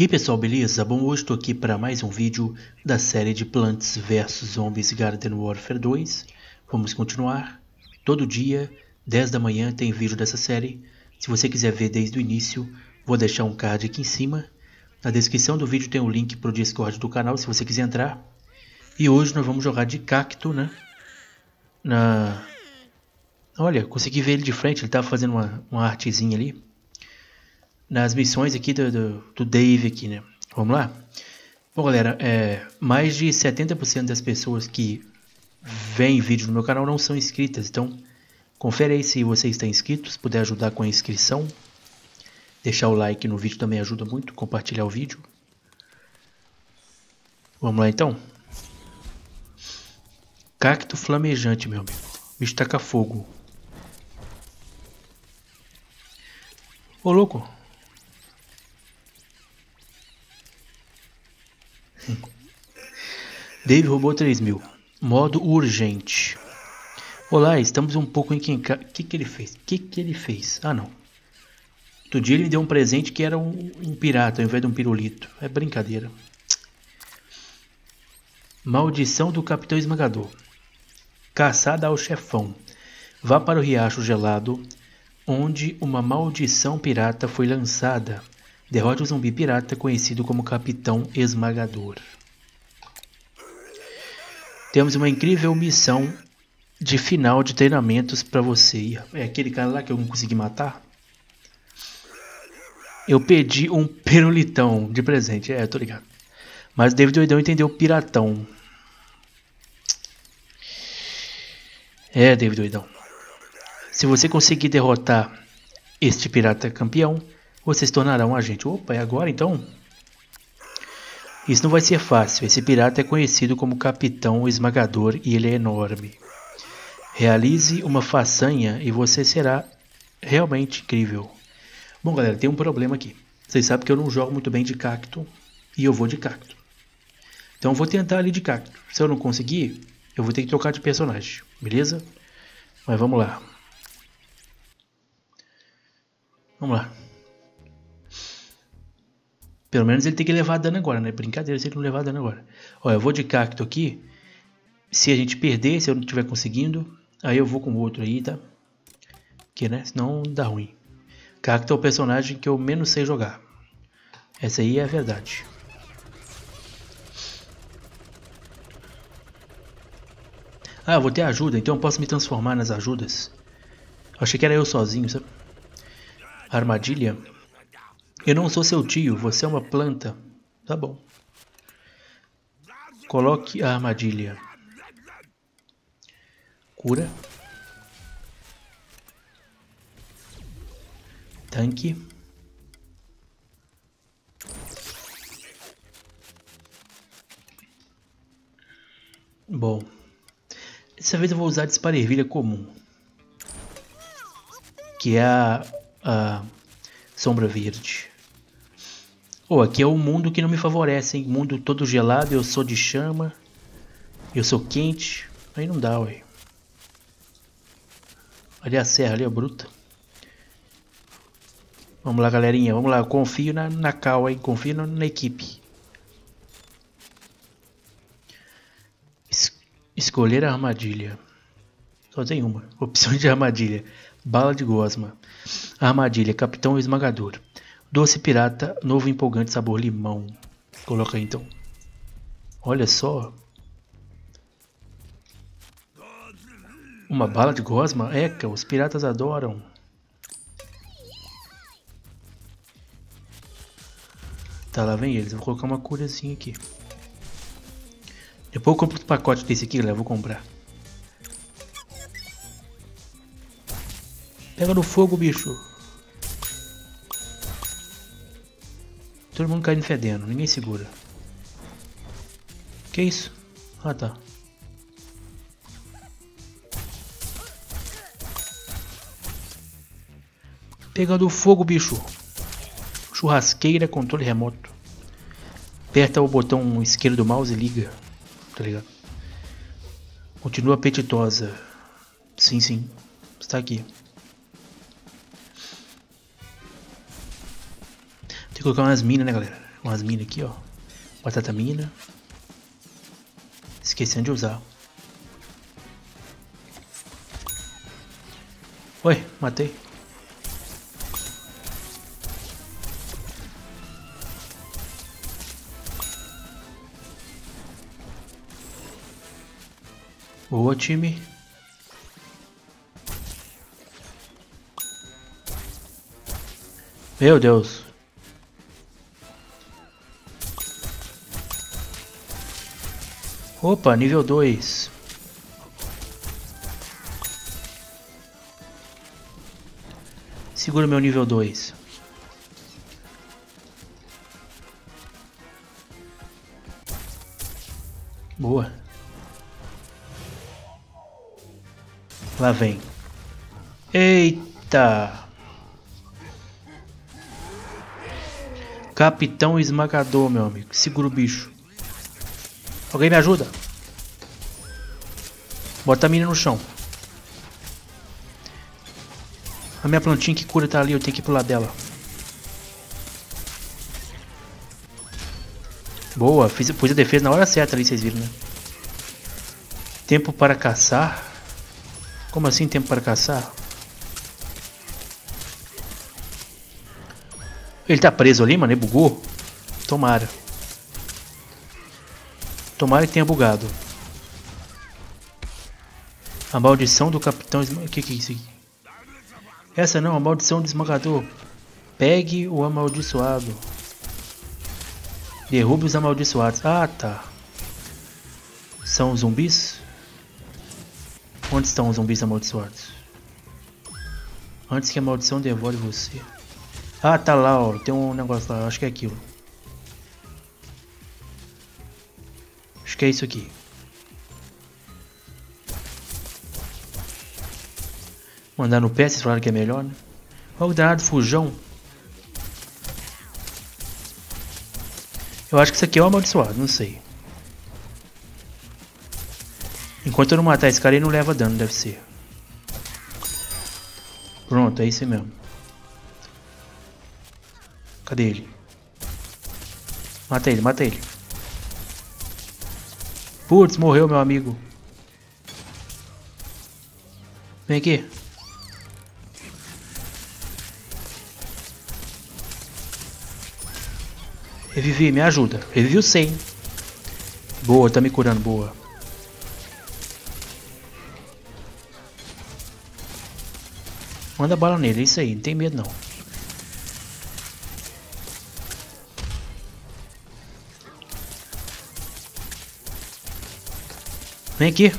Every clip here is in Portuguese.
E aí pessoal, beleza? Bom, hoje estou aqui para mais um vídeo da série de Plants vs Zombies Garden Warfare 2. Vamos continuar. Todo dia, 10 da manhã, tem vídeo dessa série. Se você quiser ver desde o início, vou deixar um card aqui em cima. Na descrição do vídeo tem o um link para o Discord do canal, se você quiser entrar. E hoje nós vamos jogar de cacto, né? Na... Olha, consegui ver ele de frente, ele estava fazendo uma, uma artezinha ali nas missões aqui do, do, do, Dave aqui, né? Vamos lá? Bom, galera, é, mais de 70% das pessoas que veem vídeo no meu canal não são inscritas, então confere aí se você está inscrito, se puder ajudar com a inscrição. Deixar o like no vídeo também ajuda muito, compartilhar o vídeo. Vamos lá então? Cacto flamejante, meu amigo. O bicho taca fogo. Ô, louco. Dave roubou 3000. Modo urgente. Olá, estamos um pouco em. O que que ele fez? O que que ele fez? Ah, não. Outro dia ele me deu um presente que era um, um pirata ao invés de um pirulito. É brincadeira. Maldição do Capitão Esmagador. Caçada ao chefão. Vá para o riacho gelado, onde uma maldição pirata foi lançada. Derrote o zumbi pirata conhecido como Capitão Esmagador. Temos uma incrível missão de final de treinamentos para você. É aquele cara lá que eu não consegui matar? Eu pedi um pirulitão de presente. É, tô ligado. Mas David Doidão entendeu piratão. É, David Doidão. Se você conseguir derrotar este pirata campeão, vocês tornarão um agente. Opa, é agora então? Isso não vai ser fácil. Esse pirata é conhecido como Capitão Esmagador e ele é enorme. Realize uma façanha e você será realmente incrível. Bom, galera, tem um problema aqui. Vocês sabem que eu não jogo muito bem de cacto e eu vou de cacto. Então eu vou tentar ali de cacto. Se eu não conseguir, eu vou ter que trocar de personagem, beleza? Mas vamos lá. Vamos lá. Pelo menos ele tem que levar dano agora, né? Brincadeira se ele não levar dano agora. Olha, eu vou de cacto aqui. Se a gente perder, se eu não estiver conseguindo, aí eu vou com o outro aí, tá? Que, né? Senão dá ruim. Cacto é o personagem que eu menos sei jogar. Essa aí é a verdade. Ah, vou ter ajuda, então eu posso me transformar nas ajudas. achei que era eu sozinho, sabe? Armadilha. Eu não sou seu tio, você é uma planta. Tá bom. Coloque a armadilha. Cura. Tanque. Bom. Dessa vez eu vou usar a dispara ervilha comum. Que é a, a sombra verde. Oh, aqui é o um mundo que não me favorece, hein? Mundo todo gelado, eu sou de chama. Eu sou quente. Aí não dá, ué. Olha a serra ali, a bruta. Vamos lá, galerinha. Vamos lá. Eu confio na, na Cal, hein? Confio na, na equipe. Es escolher a armadilha. Só tem uma. Opção de armadilha. Bala de gosma. Armadilha. Capitão esmagador. Doce pirata, novo empolgante sabor limão. Coloca aí então. Olha só. Uma bala de gosma? Eca, os piratas adoram. Tá, lá vem eles. Vou colocar uma curazinha aqui. Depois eu compro outro pacote desse aqui, galera. Vou comprar. Pega no fogo, bicho. Todo mundo caindo fedendo, ninguém segura. Que isso? Ah tá. Pegando fogo, bicho. Churrasqueira, controle remoto. Aperta o botão esquerdo do mouse e liga. Tá ligado? Continua apetitosa. Sim, sim. Está aqui. Colocar umas minas, né, galera? umas minas aqui, ó. Batata mina. Esquecendo de usar. Oi, matei. Boa, time. Meu Deus. Opa, nível 2. Segura meu nível 2. Boa. Lá vem. Eita! Capitão esmagador, meu amigo. Segura o bicho. Alguém me ajuda? Bota a mina no chão. A minha plantinha que cura tá ali, eu tenho que lado dela. Boa, fiz, pus a defesa na hora certa ali, vocês viram, né? Tempo para caçar? Como assim tempo para caçar? Ele tá preso ali, mano? Ele bugou? Tomara. Tomara que tenha bugado. A maldição do capitão... O que, que é isso aqui? Essa não, a maldição do esmagador. Pegue o amaldiçoado. Derrube os amaldiçoados. Ah, tá. São zumbis? Onde estão os zumbis amaldiçoados? Antes que a maldição devore você. Ah, tá lá, ó. Tem um negócio lá. Acho que é aquilo. Que é isso aqui. Mandar no pé, vocês falaram que é melhor, né? Olha o danado fujão. Eu acho que isso aqui é o amaldiçoado, não sei. Enquanto eu não matar esse cara, ele não leva dano, deve ser. Pronto, é isso mesmo. Cadê ele? Mata ele, mata ele. Putz, morreu meu amigo. Vem aqui. Revivi, me ajuda. Reviviu 100. Boa, tá me curando, boa. Manda bala nele, é isso aí, não tem medo não. Vem aqui.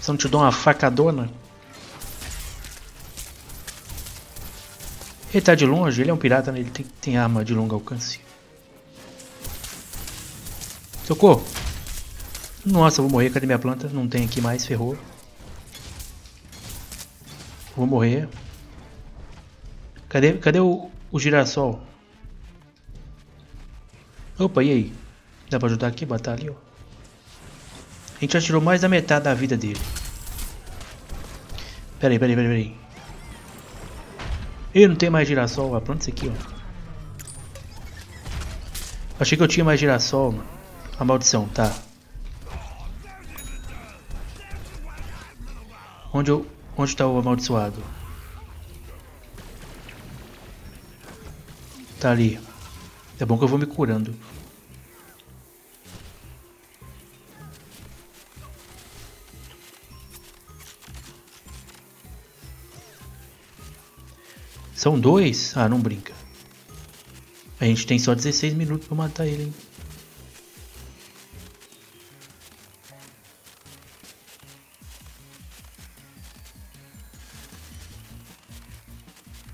Se não te dou uma facadona. Ele tá de longe, ele é um pirata, né? ele tem, tem arma de longo alcance. Socorro! Nossa, vou morrer, cadê minha planta? Não tem aqui mais, ferrou. Vou morrer. Cadê, cadê o, o girassol? Opa, e aí? Dá pra ajudar aqui? Ó. A gente já tirou mais da metade da vida dele. Pera aí, pera aí, pera aí. Ih, não tem mais girassol. Ah, pronto, isso aqui, ó. Achei que eu tinha mais girassol, mano. A maldição, tá. Onde eu... Onde tá o amaldiçoado? Tá ali. É bom que eu vou me curando. São dois? Ah, não brinca. A gente tem só 16 minutos pra matar ele, hein?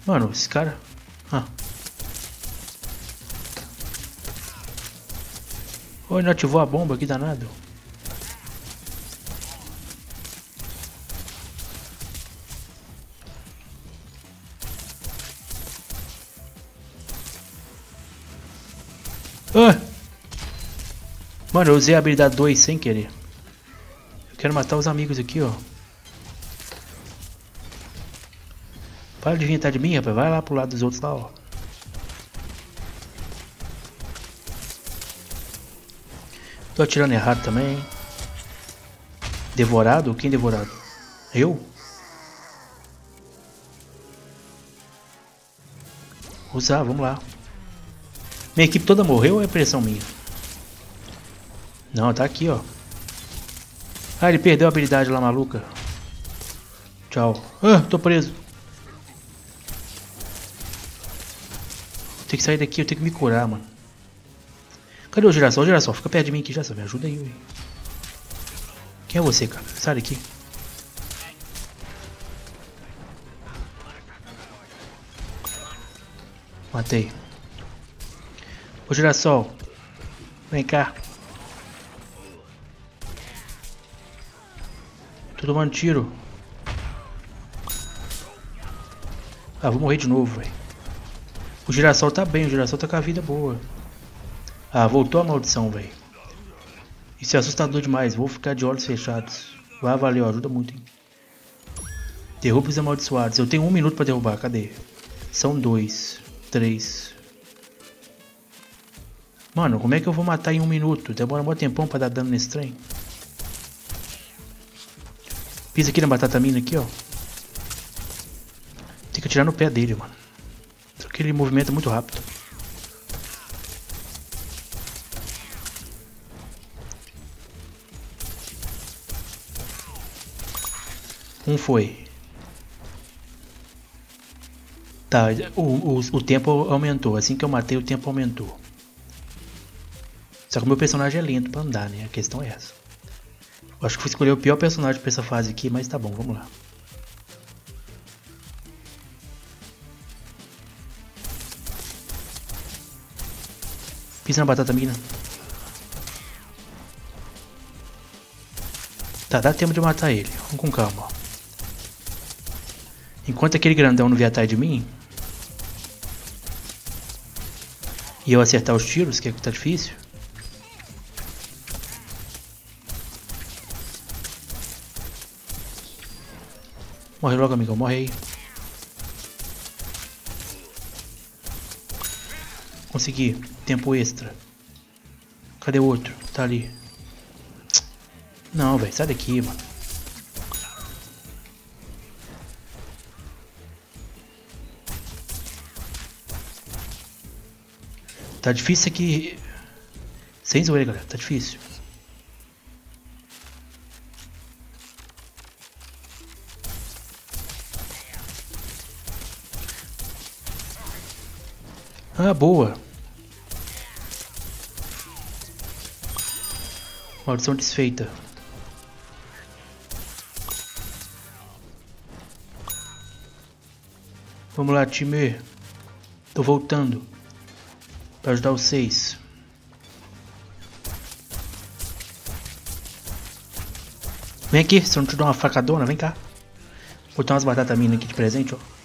Mano, esse cara... Ah. Oi, não ativou a bomba, que danado. Ah! Mano, eu usei a habilidade 2 sem querer. Eu quero matar os amigos aqui, ó. Para de vir atrás de mim, rapaz. Vai lá pro lado dos outros lá, ó. Tô atirando errado também. Devorado? Quem devorado? Eu? Usar, vamos lá. Minha equipe toda morreu ou é impressão minha? Não, tá aqui, ó. Ah, ele perdeu a habilidade lá, maluca. Tchau. Ah, tô preso. Tem que sair daqui, eu tenho que me curar, mano. Cadê o girassol? O girassol, fica perto de mim aqui, girassol. Me ajuda aí, ué. Quem é você, cara? Sai daqui. Matei. Ô girassol. Vem cá. Tô tomando tiro. Ah, vou morrer de novo, velho. O girassol tá bem, o girassol tá com a vida boa. Ah, voltou a maldição, velho. Isso é assustador demais, vou ficar de olhos fechados. Vai, valeu, ajuda muito, hein. Derruba os amaldiçoados. Eu tenho um minuto pra derrubar, cadê? São dois, três. Mano, como é que eu vou matar em um minuto? Demora um tempão pra dar dano nesse trem. Pisa aqui na batata mina aqui, ó. Tem que atirar no pé dele, mano. Só que ele movimenta muito rápido. Um foi. Tá, o, o, o tempo aumentou. Assim que eu matei, o tempo aumentou. Só que o meu personagem é lento pra andar, né? A questão é essa. Eu acho que fui escolher o pior personagem pra essa fase aqui, mas tá bom, vamos lá. Pisa na batata mina. Tá, dá tempo de matar ele. Vamos com calma. Enquanto aquele grandão não vier atrás de mim... E eu acertar os tiros, que é que tá difícil... Morre logo, amigão. Morre aí. Consegui. Tempo extra. Cadê o outro? Tá ali. Não, velho. Sai daqui, mano. Tá difícil aqui. Sem zoeira, galera. Tá difícil. Ah, boa. Maldição desfeita. Vamos lá, time. Tô voltando. Pra ajudar vocês. Vem aqui, se eu não te dou uma facadona, vem cá. Vou botar umas batatas minas aqui de presente, ó.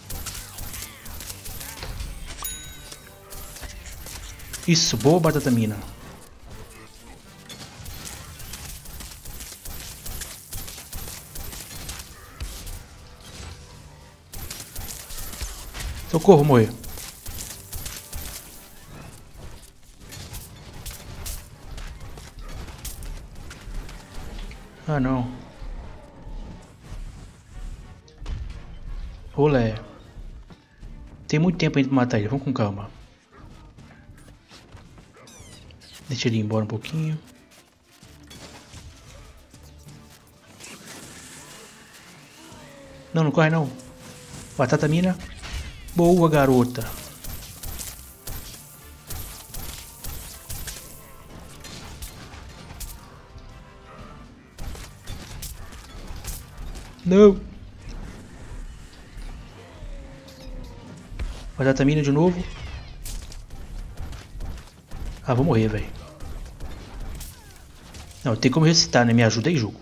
Isso, boa batata mina. Socorro, morrer. Ah, não. Olé. Tem muito tempo ainda pra matar ele. Vamos com calma. Deixa ele embora um pouquinho. Não, não corre não. Batata mina. Boa, garota. Não. Batata mina de novo. Ah, vou morrer, velho. Não, tem como ressuscitar, né? Me ajuda aí, jogo.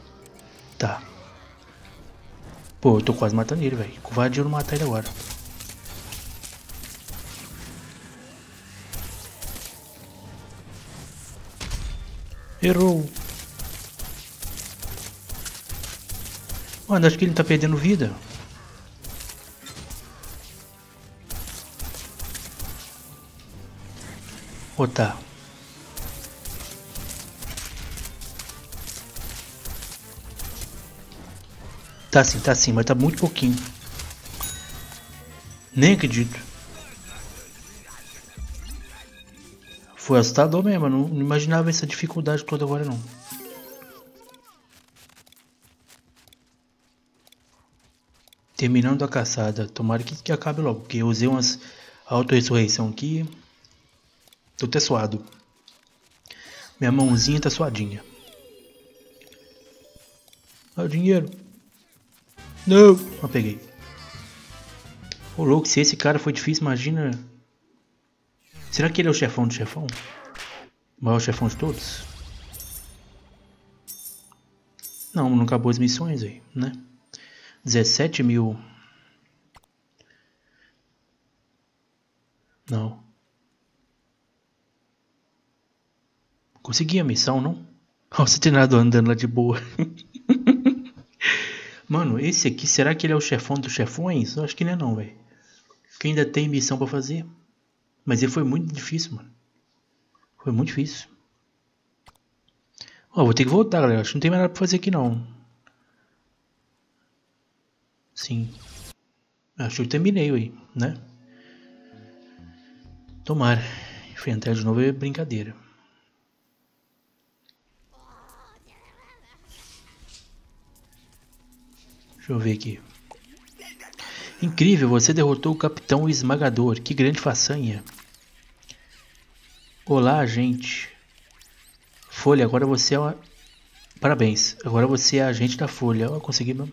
Tá. Pô, eu tô quase matando ele, velho. Covarde eu não matar ele agora. Errou. Mano, acho que ele tá perdendo vida. Ou tá? Tá sim, tá sim, mas tá muito pouquinho. Nem acredito. Foi assustador mesmo, não, não imaginava essa dificuldade toda agora não. Terminando a caçada. Tomara que, que acabe logo, porque eu usei umas auto-ressurreição aqui. Tô até suado. Minha mãozinha tá suadinha. Olha o dinheiro. Não! Não peguei. Ô louco, se esse cara foi difícil, imagina Será que ele é o chefão do chefão? O maior chefão de todos? Não, não acabou as missões aí, né? 17 mil. Não. Consegui a missão, não? Olha o Citinador andando lá de boa. Mano, esse aqui, será que ele é o chefão dos chefões? Eu acho que não é não, velho. Que ainda tem missão pra fazer. Mas ele foi muito difícil, mano. Foi muito difícil. Ó, oh, vou ter que voltar, galera. Acho que não tem mais nada pra fazer aqui, não. Sim. Acho que eu terminei aí, né? Tomara. Enfrentar de novo é brincadeira. Deixa eu ver aqui. Incrível, você derrotou o Capitão Esmagador. Que grande façanha. Olá, gente. Folha, agora você é uma... Parabéns. Agora você é agente da Folha. Eu consegui mesmo.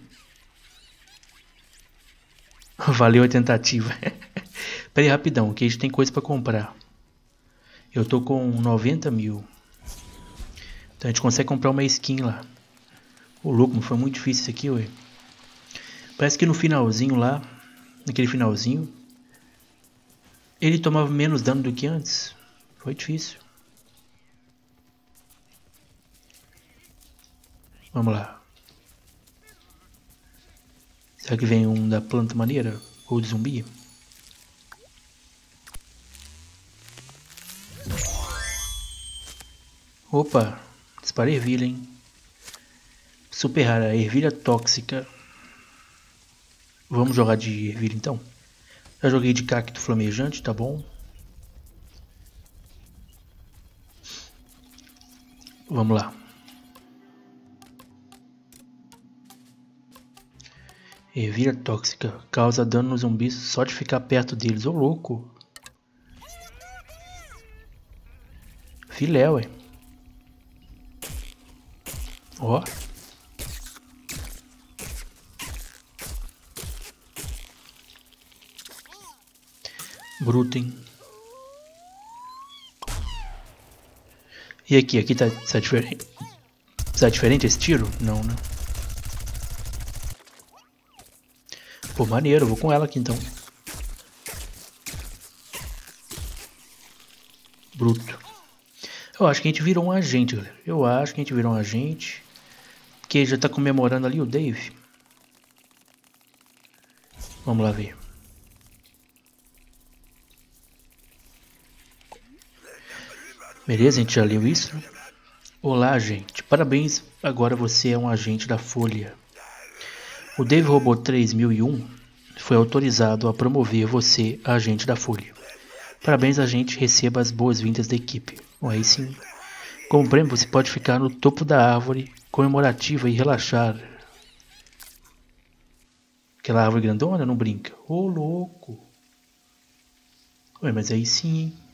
Valeu a tentativa. Pera aí, rapidão, que a gente tem coisa para comprar. Eu tô com 90 mil. Então a gente consegue comprar uma skin lá. O louco, foi muito difícil isso aqui, ué. Parece que no finalzinho lá naquele finalzinho, ele tomava menos dano do que antes. Foi difícil. Vamos lá. Será que vem um da planta maneira? Ou de zumbi? Opa, dispara ervilha, hein? Super rara, ervilha tóxica. Vamos jogar de ervilha então? Já joguei de cacto flamejante, tá bom? Vamos lá. Ervilha tóxica. Causa dano nos zumbis só de ficar perto deles. Ô louco. Filé, ué. Ó. Bruto, hein? E aqui, aqui tá, tá diferente. Tá diferente esse tiro? Não, né? Pô, maneiro, vou com ela aqui então. Bruto. Eu acho que a gente virou um agente, galera. Eu acho que a gente virou um agente. Que já tá comemorando ali o Dave. Vamos lá ver. Beleza, a gente já leu isso? Olá, gente. Parabéns, agora você é um agente da Folha. O Dave Robô 3001 foi autorizado a promover você a agente da Folha. Parabéns, agente. Receba as boas-vindas da equipe. Bom, aí sim. Como prêmio, você pode ficar no topo da árvore comemorativa e relaxar. Aquela árvore grandona não brinca. Ô, oh, louco. Ué, mas aí sim, hein?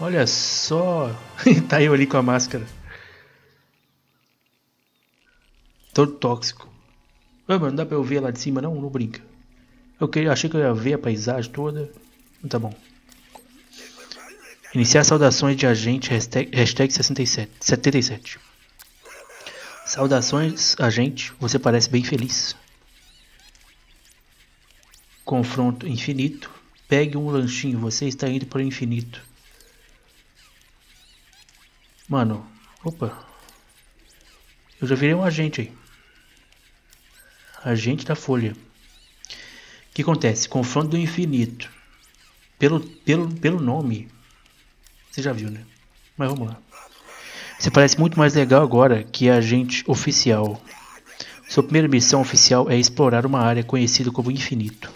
Olha só. tá eu ali com a máscara. Todo tóxico. Ah, mano, não dá pra eu ver lá de cima não? Não brinca. Eu queria, achei que eu ia ver a paisagem toda. Tá bom. Iniciar saudações de agente hashtag, hashtag 67, 77. Saudações, agente. Você parece bem feliz. Confronto infinito. Pegue um lanchinho. Você está indo para o infinito. Mano, opa. Eu já virei um agente aí. Agente da Folha. O que acontece? Confronto do infinito. Pelo, pelo, pelo nome. Você já viu, né? Mas vamos lá. Você parece muito mais legal agora que agente oficial. Sua primeira missão oficial é explorar uma área conhecida como Infinito.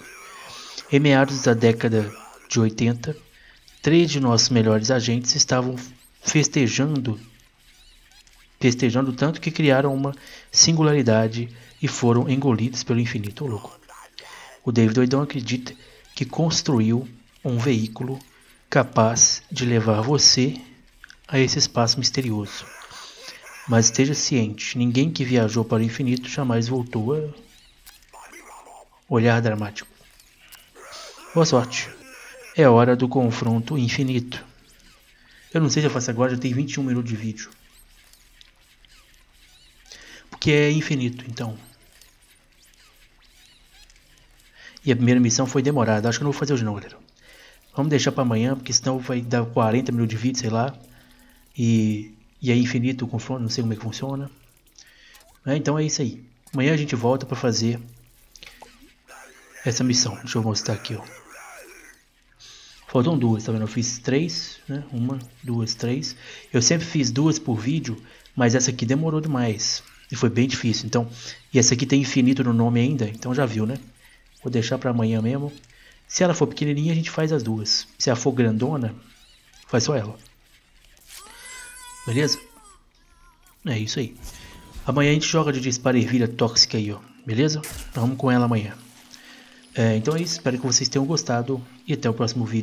Em meados da década de 80, três de nossos melhores agentes estavam festejando festejando tanto que criaram uma singularidade e foram engolidos pelo infinito. louco. O David Oidon acredita que construiu um veículo capaz de levar você a esse espaço misterioso. Mas esteja ciente, ninguém que viajou para o infinito jamais voltou a olhar dramático. Boa sorte. É hora do confronto infinito. Eu não sei se eu faço agora, já tem 21 minutos de vídeo. Porque é infinito, então. E a primeira missão foi demorada. Acho que eu não vou fazer hoje não, galera. Vamos deixar para amanhã, porque senão vai dar 40 minutos de vídeo, sei lá. E, e é infinito o confronto, não sei como é que funciona. É, então é isso aí. Amanhã a gente volta para fazer essa missão. Deixa eu mostrar aqui, ó. Faltam duas, tá vendo? Eu fiz três, né? Uma, duas, três. Eu sempre fiz duas por vídeo, mas essa aqui demorou demais. E foi bem difícil. Então, e essa aqui tem infinito no nome ainda, então já viu, né? Vou deixar para amanhã mesmo. Se ela for pequenininha, a gente faz as duas. Se ela for grandona, faz só ela. Beleza? É isso aí. Amanhã a gente joga de disparo ervilha tóxica aí, ó. Beleza? Vamos com ela amanhã. É, então é isso. Espero que vocês tenham gostado. E até o próximo vídeo.